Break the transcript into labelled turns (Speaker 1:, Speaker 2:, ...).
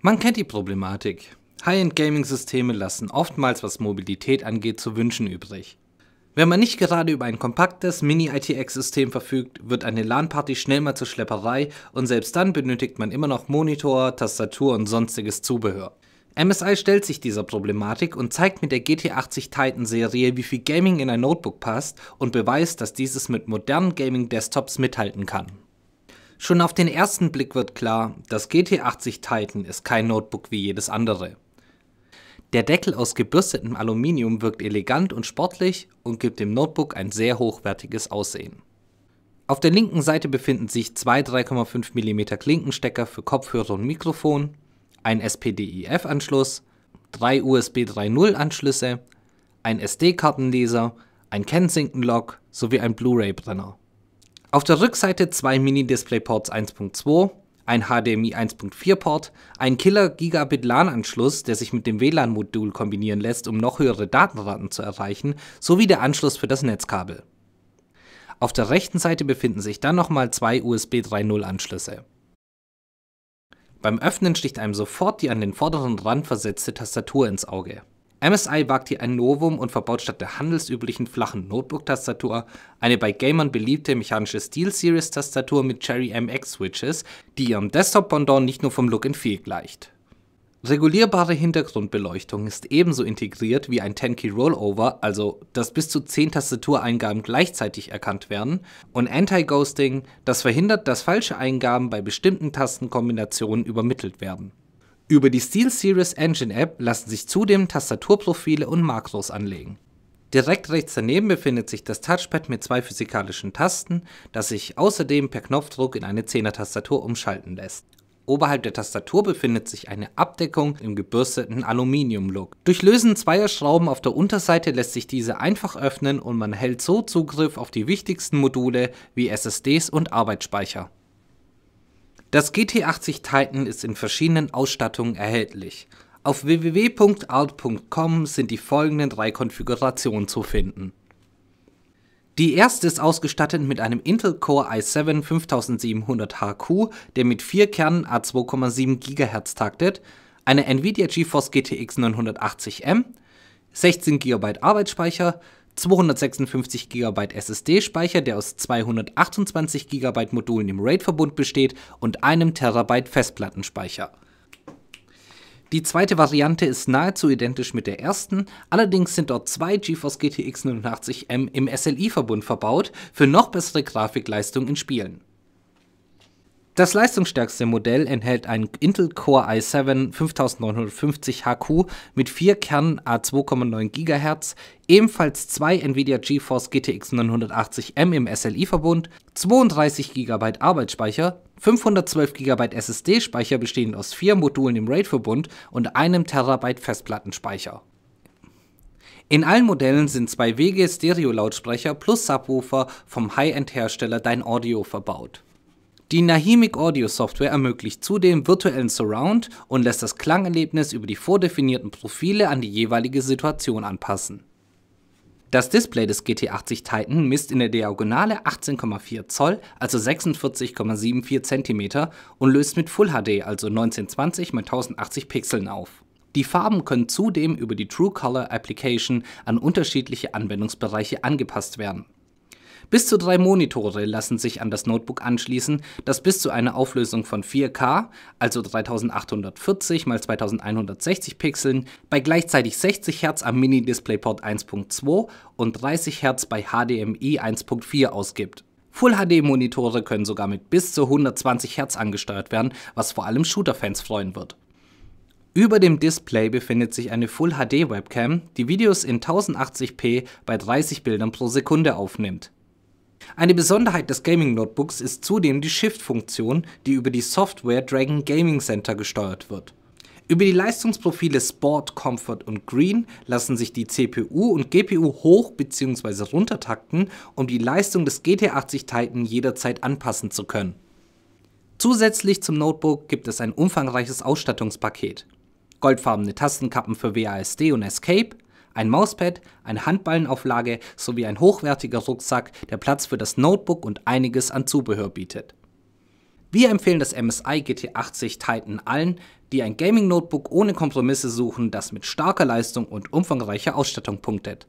Speaker 1: Man kennt die Problematik. High-End-Gaming-Systeme lassen oftmals, was Mobilität angeht, zu wünschen übrig. Wenn man nicht gerade über ein kompaktes Mini-ITX-System verfügt, wird eine LAN-Party schnell mal zur Schlepperei und selbst dann benötigt man immer noch Monitor, Tastatur und sonstiges Zubehör. MSI stellt sich dieser Problematik und zeigt mit der GT80 Titan Serie, wie viel Gaming in ein Notebook passt und beweist, dass dieses mit modernen Gaming-Desktops mithalten kann. Schon auf den ersten Blick wird klar, das GT80 Titan ist kein Notebook wie jedes andere. Der Deckel aus gebürstetem Aluminium wirkt elegant und sportlich und gibt dem Notebook ein sehr hochwertiges Aussehen. Auf der linken Seite befinden sich zwei 3,5 mm Klinkenstecker für Kopfhörer und Mikrofon, ein SPDIF-Anschluss, drei USB 3.0 Anschlüsse, ein SD-Kartenleser, ein Kensington-Lock sowie ein Blu-ray-Brenner. Auf der Rückseite zwei Mini-DisplayPorts 1.2, ein HDMI 1.4 Port, ein Killer Gigabit LAN-Anschluss, der sich mit dem WLAN-Modul kombinieren lässt, um noch höhere Datenraten zu erreichen, sowie der Anschluss für das Netzkabel. Auf der rechten Seite befinden sich dann nochmal zwei USB 3.0 Anschlüsse. Beim Öffnen sticht einem sofort die an den vorderen Rand versetzte Tastatur ins Auge. MSI wagt hier ein Novum und verbaut statt der handelsüblichen flachen Notebook-Tastatur eine bei Gamern beliebte mechanische SteelSeries-Tastatur mit Cherry MX-Switches, die ihrem Desktop-Pendant nicht nur vom Look and Feel gleicht. Regulierbare Hintergrundbeleuchtung ist ebenso integriert wie ein 10-Key Rollover, also dass bis zu 10 Tastatureingaben gleichzeitig erkannt werden, und Anti-Ghosting, das verhindert, dass falsche Eingaben bei bestimmten Tastenkombinationen übermittelt werden. Über die SteelSeries Engine App lassen sich zudem Tastaturprofile und Makros anlegen. Direkt rechts daneben befindet sich das Touchpad mit zwei physikalischen Tasten, das sich außerdem per Knopfdruck in eine 10er Tastatur umschalten lässt. Oberhalb der Tastatur befindet sich eine Abdeckung im gebürsteten Aluminium-Look. Durch Lösen zweier Schrauben auf der Unterseite lässt sich diese einfach öffnen und man hält so Zugriff auf die wichtigsten Module wie SSDs und Arbeitsspeicher. Das GT80 Titan ist in verschiedenen Ausstattungen erhältlich. Auf www.art.com sind die folgenden drei Konfigurationen zu finden. Die erste ist ausgestattet mit einem Intel Core i7 5700HQ, der mit vier Kernen A2,7 GHz taktet, eine Nvidia GeForce GTX 980M, 16 GB Arbeitsspeicher, 256 GB SSD-Speicher, der aus 228 GB Modulen im RAID-Verbund besteht und einem TB Festplattenspeicher. Die zweite Variante ist nahezu identisch mit der ersten, allerdings sind dort zwei GeForce GTX 89M im SLI-Verbund verbaut für noch bessere Grafikleistung in Spielen. Das leistungsstärkste Modell enthält einen Intel Core i7 5950HQ mit 4 Kernen A2,9 GHz, ebenfalls zwei Nvidia GeForce GTX 980M im SLI-Verbund, 32 GB Arbeitsspeicher, 512 GB SSD-Speicher bestehend aus vier Modulen im RAID-Verbund und einem TB Festplattenspeicher. In allen Modellen sind zwei Wege Stereo-Lautsprecher plus Subwoofer vom High-End-Hersteller Dynaudio verbaut. Die Nahimic Audio Software ermöglicht zudem virtuellen Surround und lässt das Klangerlebnis über die vordefinierten Profile an die jeweilige Situation anpassen. Das Display des GT80 Titan misst in der Diagonale 18,4 Zoll, also 46,74 cm und löst mit Full HD, also 1920 x 1080 Pixeln auf. Die Farben können zudem über die True Color Application an unterschiedliche Anwendungsbereiche angepasst werden bis zu drei Monitore lassen sich an das Notebook anschließen, das bis zu einer Auflösung von 4K, also 3840 x 2160 Pixeln, bei gleichzeitig 60 Hz am Mini-DisplayPort 1.2 und 30 Hz bei HDMI 1.4 ausgibt. Full-HD-Monitore können sogar mit bis zu 120 Hz angesteuert werden, was vor allem Shooter-Fans freuen wird. Über dem Display befindet sich eine Full-HD-Webcam, die Videos in 1080p bei 30 Bildern pro Sekunde aufnimmt. Eine Besonderheit des Gaming Notebooks ist zudem die Shift-Funktion, die über die Software Dragon Gaming Center gesteuert wird. Über die Leistungsprofile Sport, Comfort und Green lassen sich die CPU und GPU hoch bzw. runtertakten, um die Leistung des GT80 Titan jederzeit anpassen zu können. Zusätzlich zum Notebook gibt es ein umfangreiches Ausstattungspaket. Goldfarbene Tastenkappen für WASD und Escape, ein Mauspad, eine Handballenauflage sowie ein hochwertiger Rucksack, der Platz für das Notebook und einiges an Zubehör bietet. Wir empfehlen das MSI GT80 Titan allen, die ein Gaming-Notebook ohne Kompromisse suchen, das mit starker Leistung und umfangreicher Ausstattung punktet.